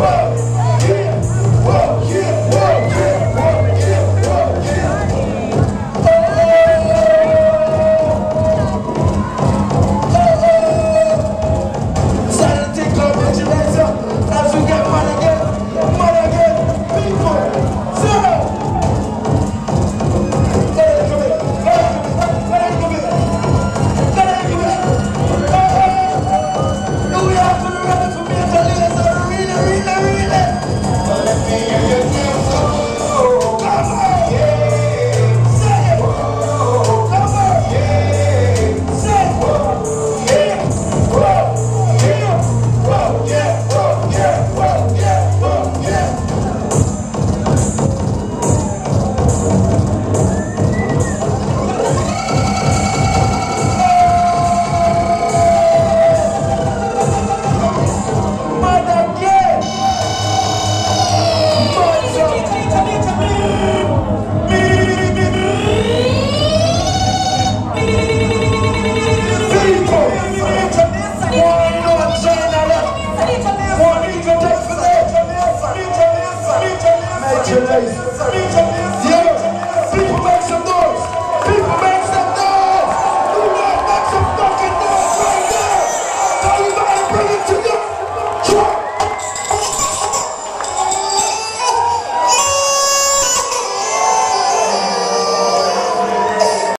Woo!